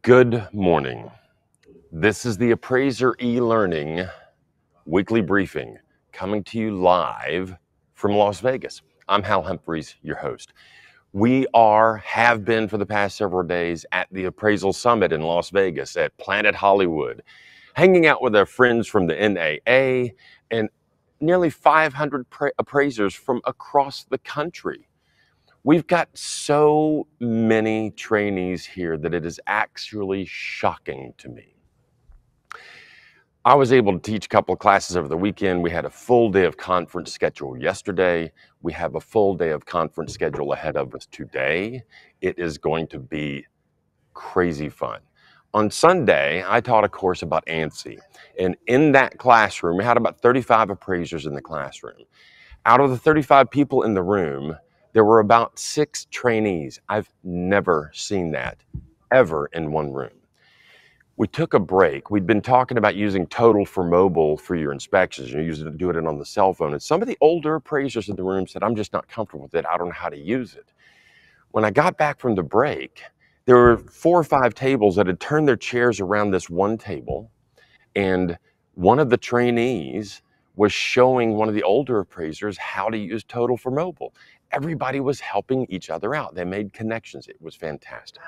Good morning. This is the Appraiser e Learning weekly briefing coming to you live from Las Vegas. I'm Hal Humphreys, your host. We are, have been for the past several days at the Appraisal Summit in Las Vegas at Planet Hollywood, hanging out with our friends from the NAA and nearly 500 pra- appraisers from across the country. We've got so many trainees here that it is actually shocking to me. I was able to teach a couple of classes over the weekend. We had a full day of conference schedule yesterday. We have a full day of conference schedule ahead of us today. It is going to be crazy fun. On Sunday, I taught a course about ANSI. And in that classroom, we had about 35 appraisers in the classroom. Out of the 35 people in the room, there were about six trainees. I've never seen that ever in one room. We took a break. We'd been talking about using Total for mobile for your inspections. You use it, do it on the cell phone. And some of the older appraisers in the room said, I'm just not comfortable with it. I don't know how to use it. When I got back from the break, there were four or five tables that had turned their chairs around this one table. And one of the trainees was showing one of the older appraisers how to use Total for mobile everybody was helping each other out. They made connections. It was fantastic.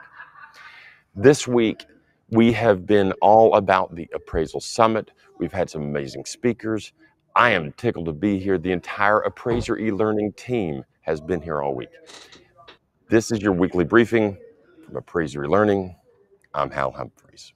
This week, we have been all about the Appraisal Summit. We've had some amazing speakers. I am tickled to be here. The entire Appraiser e learning team has been here all week. This is your weekly briefing from Appraiser e learning. I'm Hal Humphreys.